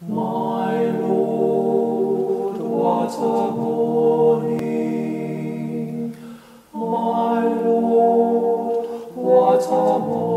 My Lord, what a morning! My Lord, what a morning!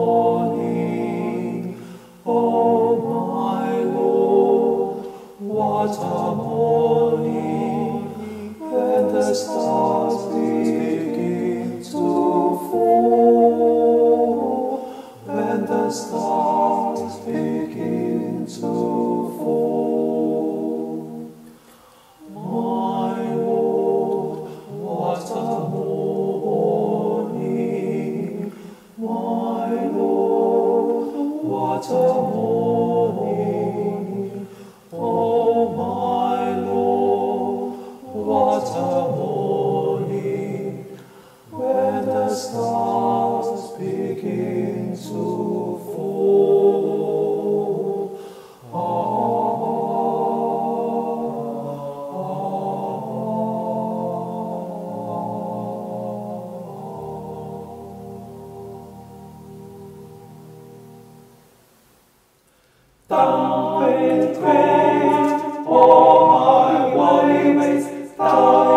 Thou art great, all my worry waits, Thou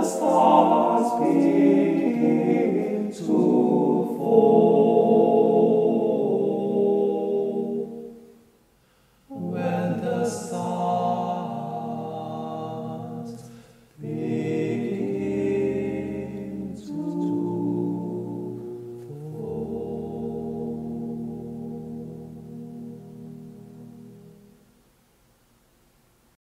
the stars be.